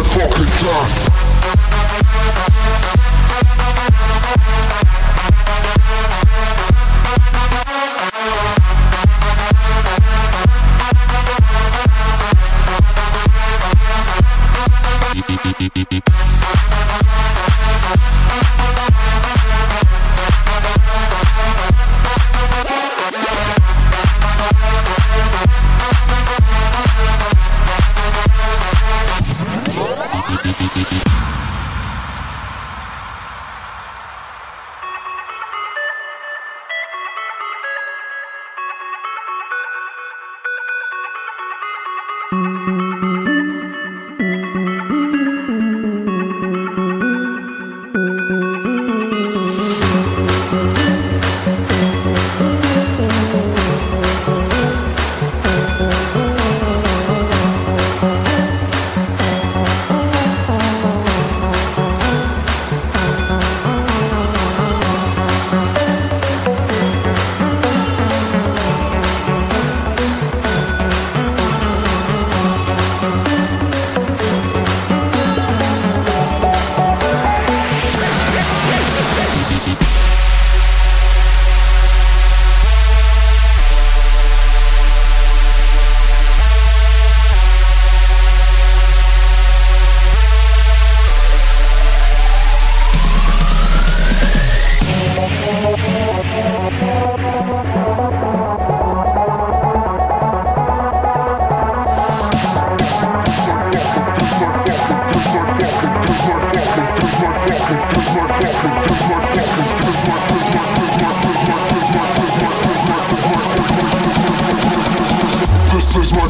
fucking time.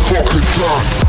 fucking time.